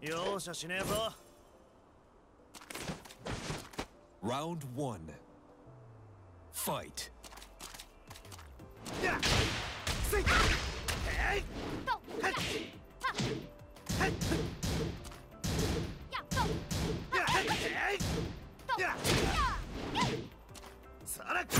容赦しねえぞ Round one. Fight. Sarah!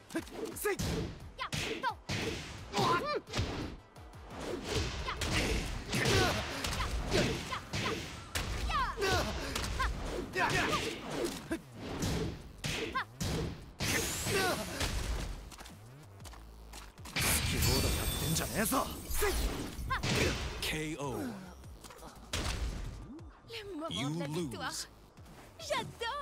せ You lose J'adore